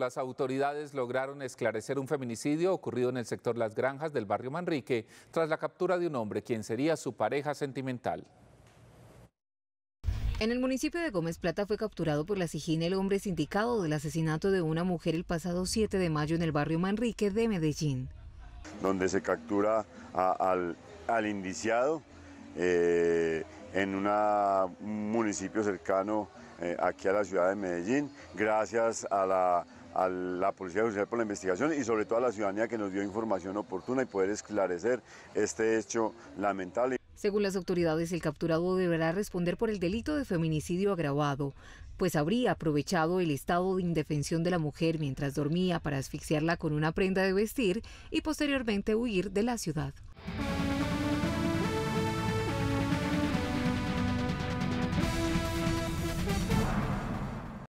Las autoridades lograron esclarecer un feminicidio ocurrido en el sector Las Granjas del barrio Manrique tras la captura de un hombre quien sería su pareja sentimental. En el municipio de Gómez Plata fue capturado por la SIGIN el hombre sindicado del asesinato de una mujer el pasado 7 de mayo en el barrio Manrique de Medellín. Donde se captura al, indiciado eh, en un municipio cercano eh, aquí a la ciudad de Medellín, gracias a la, Policía Judicial por la investigación y sobre todo a la ciudadanía que nos dio información oportuna y poder esclarecer este hecho lamentable. Según las autoridades, el capturado deberá responder por el delito de feminicidio agravado, pues habría aprovechado el estado de indefensión de la mujer mientras dormía para asfixiarla con una prenda de vestir y posteriormente huir de la ciudad.